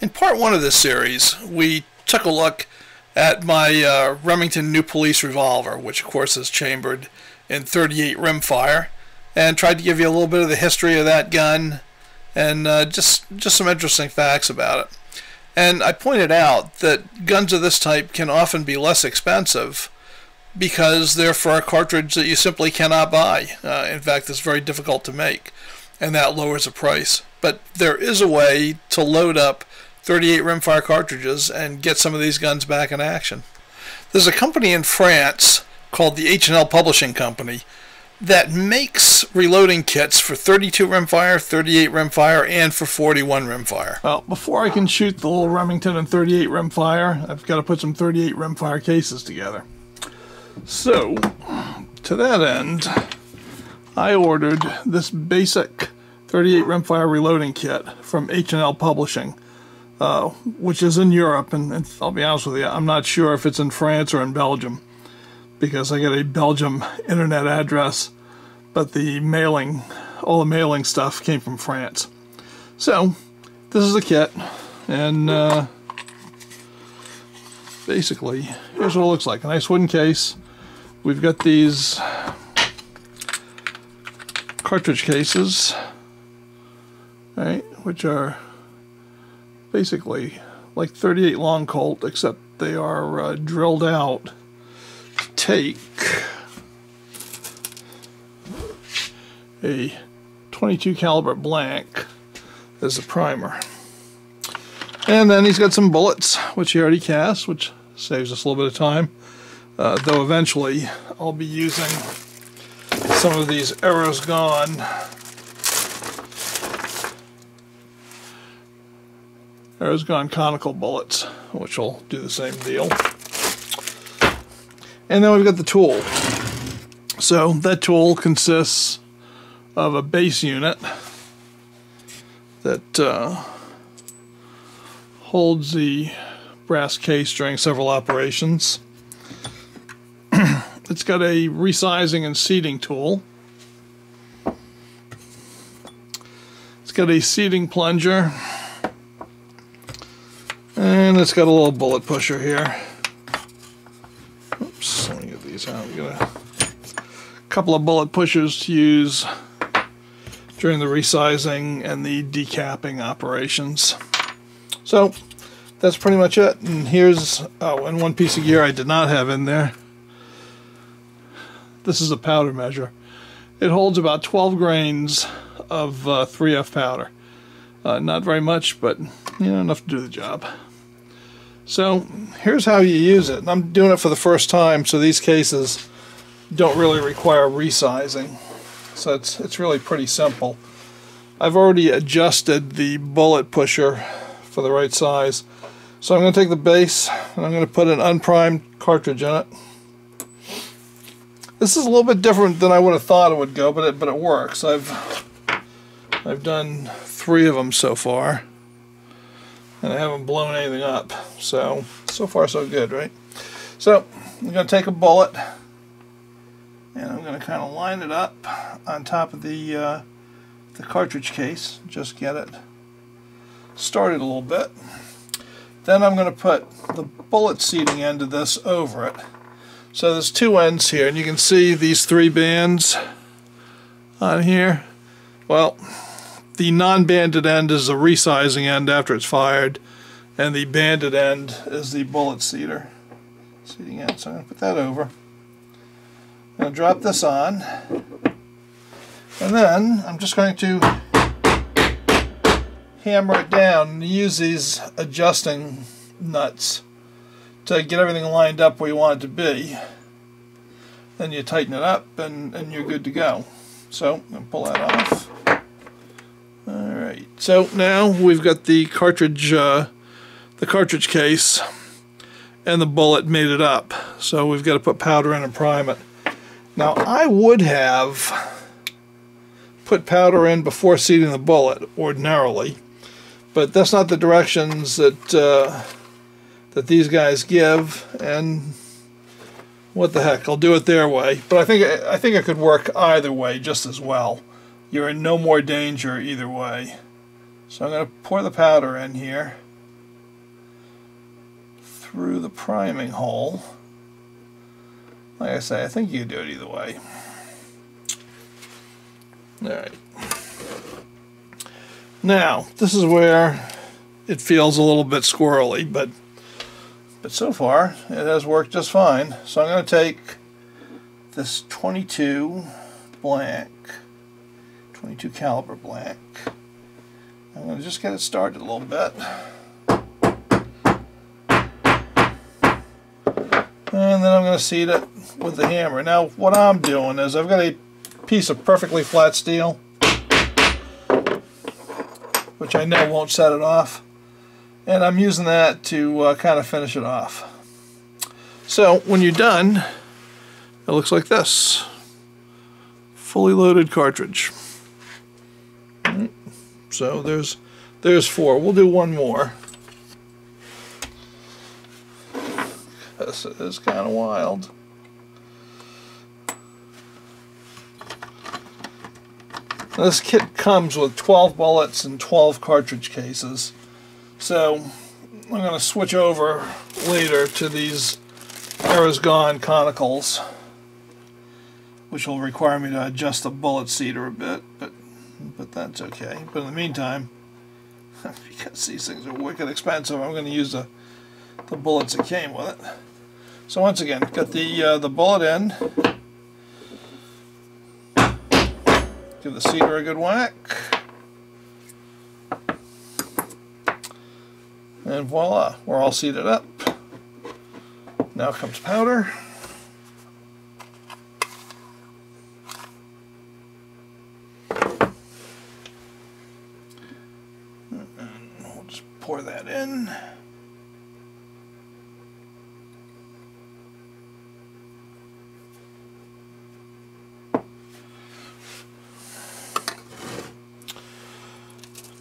In part one of this series, we took a look at my uh, Remington New Police revolver, which of course is chambered in 38 rimfire, and tried to give you a little bit of the history of that gun and uh, just just some interesting facts about it. And I pointed out that guns of this type can often be less expensive because they're for a cartridge that you simply cannot buy. Uh, in fact, it's very difficult to make, and that lowers the price. But there is a way to load up 38 rimfire cartridges and get some of these guns back in action. There's a company in France called the H&L Publishing Company that makes reloading kits for 32 rimfire, 38 rimfire, and for 41 rimfire. Well, before I can shoot the little Remington and 38 rimfire, I've got to put some 38 rimfire cases together. So, to that end, I ordered this basic 38 rimfire reloading kit from H&L Publishing uh, which is in Europe, and, and, I'll be honest with you, I'm not sure if it's in France or in Belgium, because I get a Belgium internet address, but the mailing, all the mailing stuff came from France. So, this is the kit, and uh, basically, here's what it looks like. A nice wooden case. We've got these cartridge cases, right, which are basically like 38 long Colt, except they are uh, drilled out to take a 22 caliber blank as a primer. And then he's got some bullets, which he already cast, which saves us a little bit of time. Uh, though eventually I'll be using some of these Eras Gone Eras Gone conical bullets, which will do the same deal. And then we've got the tool. So that tool consists of a base unit that uh, holds the brass case during several operations. it's got a resizing and seating tool. It's got a seating plunger it's got a little bullet pusher here. Oops, let me get these out. We got a couple of bullet pushers to use during the resizing and the decapping operations. So that's pretty much it. And here's, oh, and one piece of gear I did not have in there. This is a powder measure. It holds about 12 grains of uh, 3F powder. Uh, not very much, but you know, enough to do the job. So here's how you use it. And I'm doing it for the first time, so these cases don't really require resizing. So it's, it's really pretty simple. I've already adjusted the bullet pusher for the right size. So I'm going to take the base and I'm going to put an unprimed cartridge in it. This is a little bit different than I would have thought it would go, but it, but it works. I've I've done three of them so far and I haven't blown anything up. So, so far so good, right? So, I'm going to take a bullet and I'm going to kind of line it up on top of the, uh, the cartridge case. Just get it started a little bit. Then I'm going to put the bullet seating end of this over it. So there's two ends here, and you can see these three bands on here. Well, the non-banded end is the resizing end after it's fired, and the banded end is the bullet seater. Seating end. So I'm going to put that over. I'm going to drop this on, and then I'm just going to hammer it down and use these adjusting nuts to get everything lined up where you want it to be. Then you tighten it up and, and you're good to go. So I'm going to pull that off. So now we've got the cartridge, uh, the cartridge case and the bullet made it up. So we've got to put powder in and prime it. Now I would have put powder in before seating the bullet ordinarily, but that's not the directions that uh, that these guys give, and what the heck, I'll do it their way. But I think I think it could work either way just as well you're in no more danger either way. So I'm going to pour the powder in here. through the priming hole. Like I say, I think you can do it either way. Alright. Now, this is where it feels a little bit squirrely, but but so far it has worked just fine. So I'm going to take this 22 blank, 22 caliber blank. I'm going to just get it started a little bit. And then I'm going to seat it with the hammer. Now what I'm doing is I've got a piece of perfectly flat steel, which I know won't set it off. And I'm using that to uh, kind of finish it off. So when you're done, it looks like this. Fully loaded cartridge. So there's there's four. We'll do one more. This is kind of wild. This kit comes with 12 bullets and 12 cartridge cases. So I'm going to switch over later to these Eras Conicals, which will require me to adjust the bullet seater a bit, but but that's okay. But in the meantime, because these things are wicked expensive, I'm going to use the the bullets that came with it. So once again, got the uh, the bullet in. Give the seater a good whack. And voila, we're all seated up. Now comes powder. And we'll just pour that in.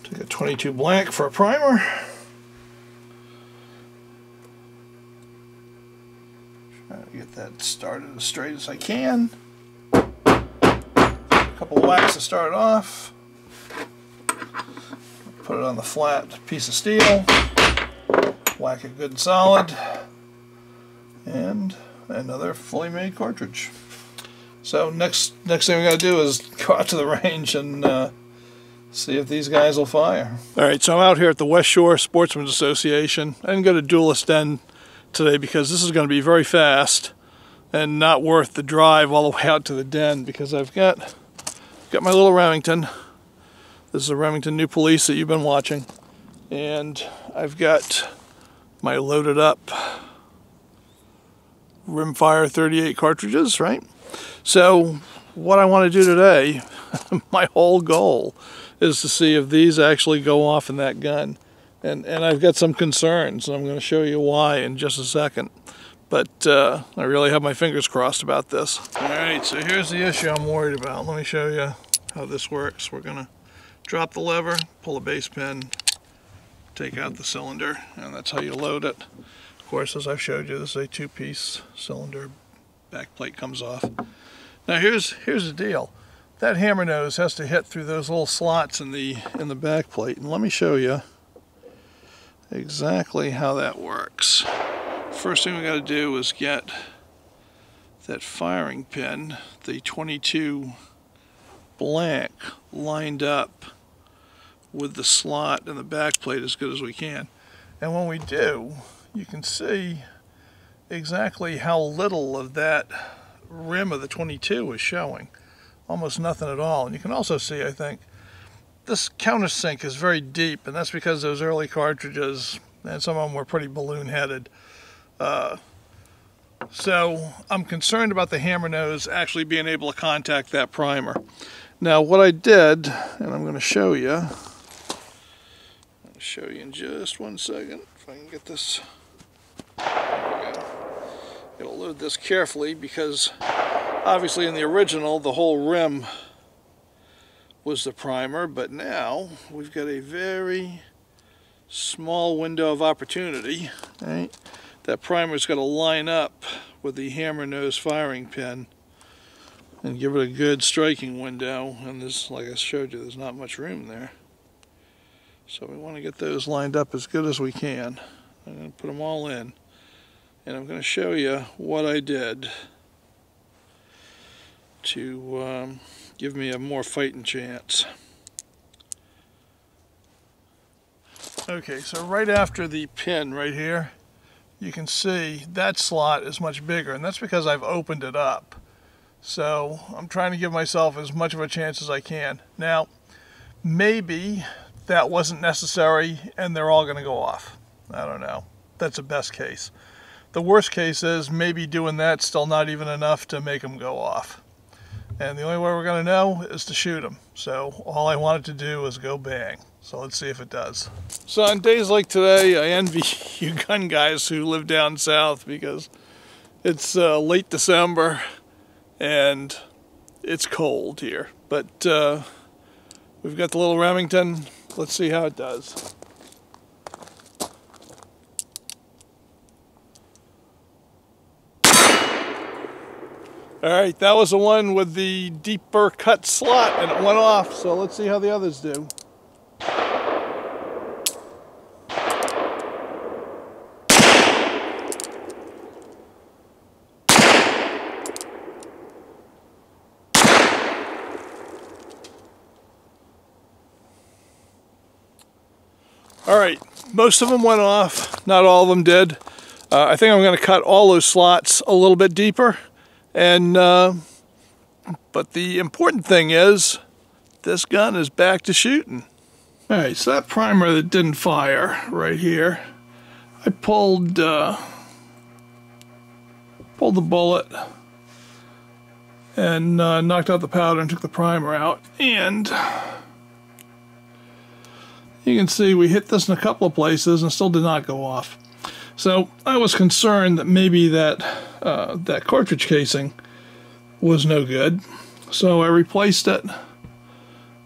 Take a 22 blank for a primer. Try to get that started as straight as I can. A couple of whacks to start off. Put it on the flat piece of steel. Whack it good and solid. And another fully made cartridge. So next next thing we got to do is go out to the range and uh, see if these guys will fire. All right, so I'm out here at the West Shore Sportsman's Association. I didn't go to Duelist Den today because this is going to be very fast and not worth the drive all the way out to the den because I've got got my little Remington. This is a Remington New Police that you've been watching. And I've got my loaded up rimfire 38 cartridges, right? So what I want to do today, my whole goal is to see if these actually go off in that gun. And, and I've got some concerns, and I'm going to show you why in just a second. But uh, I really have my fingers crossed about this. All right, so here's the issue I'm worried about. Let me show you how this works. We're going to drop the lever, pull a base pin, take out the cylinder, and that's how you load it. Of course, as I've showed you, this is a two-piece cylinder. Back plate comes off. Now here's here's the deal. That hammer nose has to hit through those little slots in the in the back plate. And let me show you exactly how that works. First thing we got to do is get that firing pin, the 22 blank, lined up with the slot and the back plate as good as we can. And when we do, you can see exactly how little of that rim of the 22 is showing. Almost nothing at all. And you can also see, I think, this countersink is very deep, and that's because those early cartridges, and some of them were pretty balloon-headed. Uh, so I'm concerned about the hammer nose actually being able to contact that primer. Now what I did, and I'm going to show you, Show you in just one second if I can get this. Gotta load this carefully because obviously in the original the whole rim was the primer, but now we've got a very small window of opportunity. Right? That primer's got to line up with the hammer nose firing pin and give it a good striking window. And this, like I showed you, there's not much room there. So we want to get those lined up as good as we can. I'm going to put them all in. and I'm going to show you what I did to um, give me a more fighting chance. Okay, so right after the pin right here, you can see that slot is much bigger, and that's because I've opened it up. So I'm trying to give myself as much of a chance as I can. Now, maybe that wasn't necessary and they're all going to go off. I don't know. That's a best case. The worst case is maybe doing that still not even enough to make them go off. And the only way we're going to know is to shoot them. So all I wanted to do was go bang. So let's see if it does. So on days like today, I envy you gun guys who live down south because it's uh, late December and it's cold here. But uh, we've got the little Remington. Let's see how it does. All right, that was the one with the deeper cut slot and it went off. So let's see how the others do. All right, most of them went off, not all of them did. Uh, I think I'm going to cut all those slots a little bit deeper. And uh, But the important thing is, this gun is back to shooting. All right, so that primer that didn't fire right here, I pulled, uh, pulled the bullet and uh, knocked out the powder and took the primer out. And you can see we hit this in a couple of places and still did not go off. So I was concerned that maybe that uh, that cartridge casing was no good. So I replaced it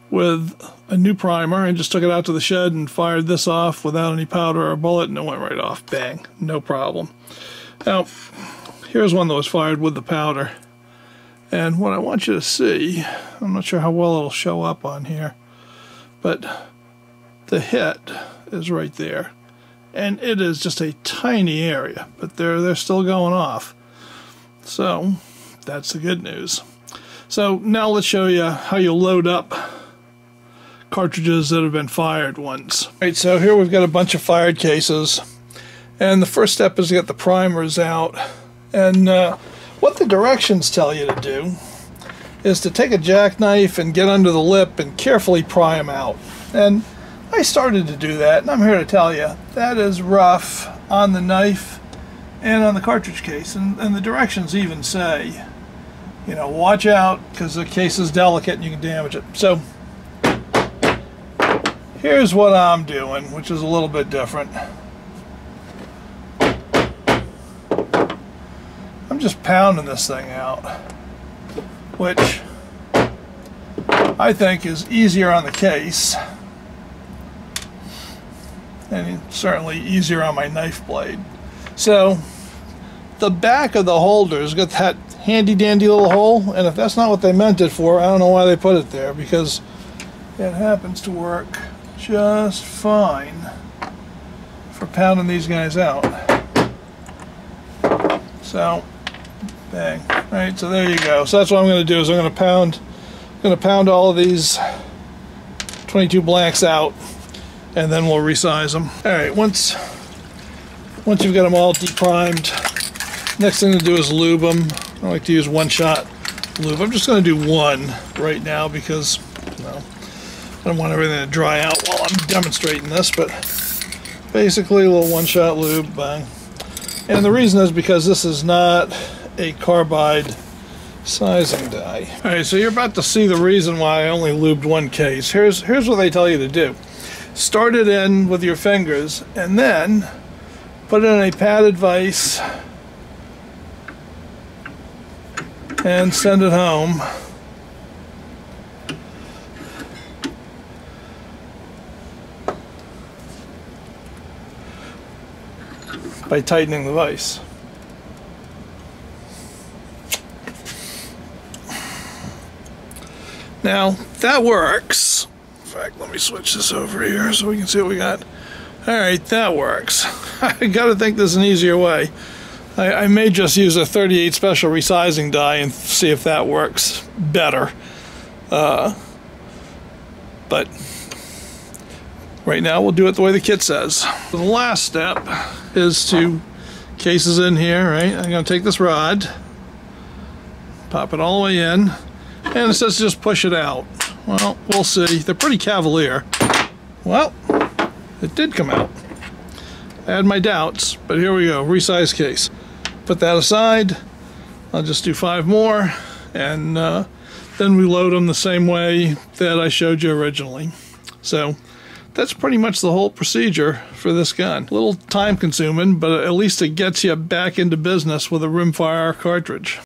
with a new primer and just took it out to the shed and fired this off without any powder or bullet and it went right off. Bang. No problem. Now, here's one that was fired with the powder. And what I want you to see, I'm not sure how well it'll show up on here, but the hit is right there. And it is just a tiny area, but they're, they're still going off. So that's the good news. So now let's show you how you load up cartridges that have been fired once. All right, so here we've got a bunch of fired cases. And the first step is to get the primers out. And uh, what the directions tell you to do is to take a jackknife and get under the lip and carefully pry them out. And I started to do that, and I'm here to tell you that is rough on the knife and on the cartridge case. And, and the directions even say, you know, watch out because the case is delicate and you can damage it. So here's what I'm doing, which is a little bit different. I'm just pounding this thing out, which I think is easier on the case and certainly easier on my knife blade. So the back of the holder's got that handy dandy little hole and if that's not what they meant it for I don't know why they put it there because it happens to work just fine for pounding these guys out. So bang. Right, so there you go. So that's what I'm going to do is I'm going to pound to pound all of these 22 blanks out and then we'll resize them. All right, once once you've got them all deprimed, next thing to do is lube them. I like to use one shot lube. I'm just going to do one right now because you know, I don't want everything to dry out while I'm demonstrating this, but basically a little one shot lube, bang. And the reason is because this is not a carbide sizing die. All right, so you're about to see the reason why I only lubed one case. Here's, here's what they tell you to do start it in with your fingers and then put it in a padded vise and send it home. by tightening the vise. Now, that works fact, let me switch this over here so we can see what we got. Alright, that works. I gotta think there's an easier way. I, I may just use a 38 special resizing die and see if that works better. Uh, but right now we'll do it the way the kit says. The last step is to cases in here, right? I'm going to take this rod, pop it all the way in, and it says just push it out. Well, we'll see. They're pretty cavalier. Well, it did come out. I had my doubts, but here we go, resize case. Put that aside. I'll just do five more, and uh, then we load them the same way that I showed you originally. So that's pretty much the whole procedure for this gun. A little time consuming, but at least it gets you back into business with a rimfire cartridge.